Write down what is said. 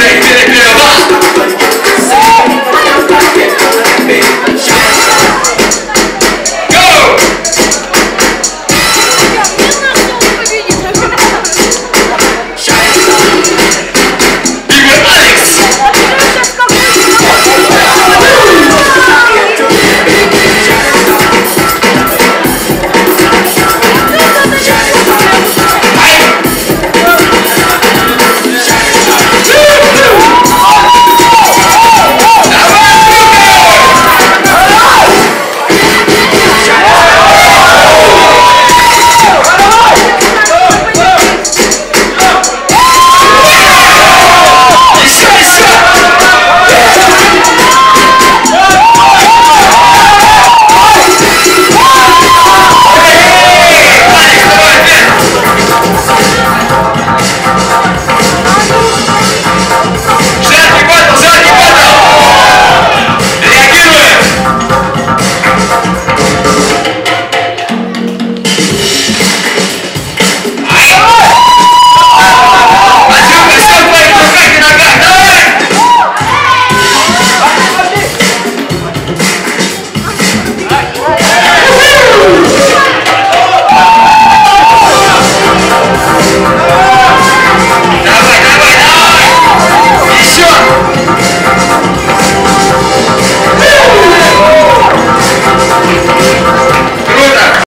Çektirip bir bak